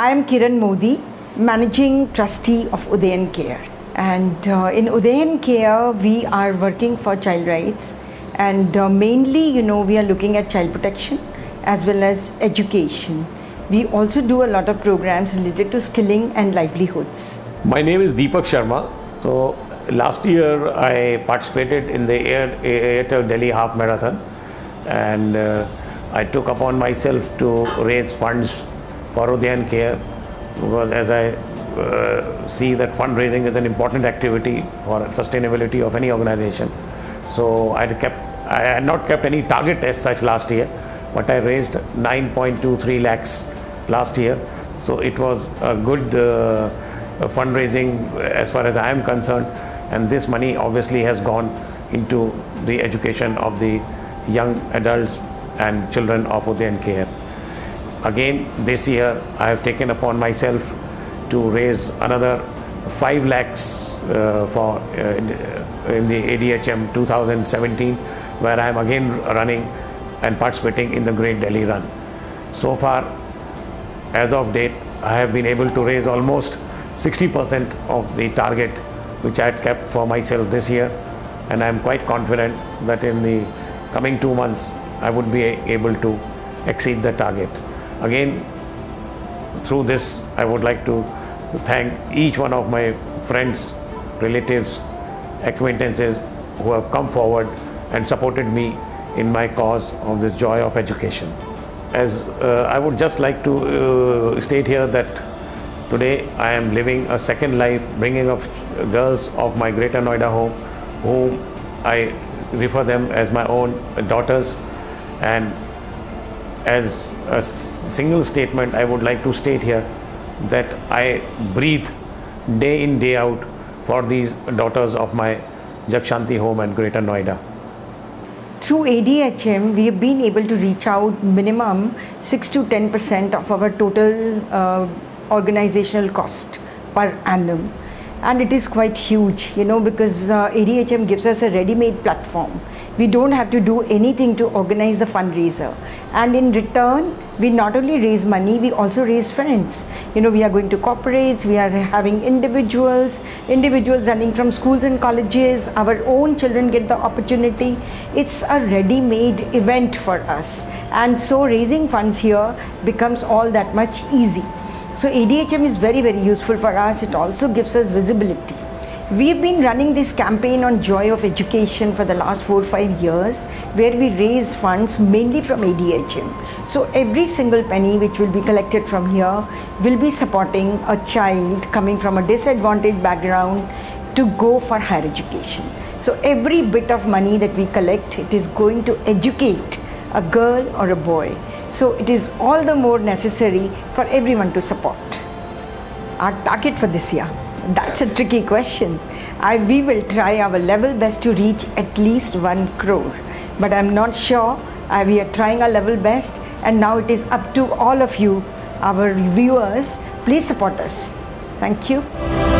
I am Kiran Modi, Managing Trustee of Udayan Care. And uh, in Udayan Care, we are working for child rights. And uh, mainly, you know, we are looking at child protection as well as education. We also do a lot of programs related to skilling and livelihoods. My name is Deepak Sharma. So last year I participated in the Airtel Delhi Half Marathon and uh, I took upon myself to raise funds for Udayan Care because as I uh, see that fundraising is an important activity for sustainability of any organization. So I kept, I had not kept any target as such last year, but I raised 9.23 lakhs last year. So it was a good uh, fundraising as far as I am concerned, and this money obviously has gone into the education of the young adults and children of Udayan Care. Again, this year I have taken upon myself to raise another 5 lakhs uh, for uh, in the ADHM 2017 where I am again running and participating in the Great Delhi Run. So far, as of date, I have been able to raise almost 60% of the target which I had kept for myself this year and I am quite confident that in the coming two months I would be able to exceed the target. Again, through this, I would like to thank each one of my friends, relatives, acquaintances who have come forward and supported me in my cause of this joy of education. As uh, I would just like to uh, state here that today I am living a second life, bringing up girls of my Greater Noida home, whom I refer them as my own daughters and as a single statement I would like to state here that I breathe day in day out for these daughters of my Jagshanti home and Greater Noida. Through ADHM, we have been able to reach out minimum 6 to 10 percent of our total uh, organizational cost per annum and it is quite huge you know because uh, ADHM gives us a ready-made platform we don't have to do anything to organize the fundraiser. And in return we not only raise money we also raise friends. You know we are going to corporates we are having individuals individuals running from schools and colleges. Our own children get the opportunity. It's a ready-made event for us. And so raising funds here becomes all that much easy. So ADHM is very, very useful for us. It also gives us visibility. We've been running this campaign on joy of education for the last four or five years where we raise funds mainly from ADHM. So every single penny which will be collected from here will be supporting a child coming from a disadvantaged background to go for higher education. So every bit of money that we collect, it is going to educate a girl or a boy so it is all the more necessary for everyone to support. Our target for this year, that's a tricky question. I, we will try our level best to reach at least 1 crore. But I'm not sure. Uh, we are trying our level best and now it is up to all of you, our viewers. Please support us. Thank you.